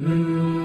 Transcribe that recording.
Mm.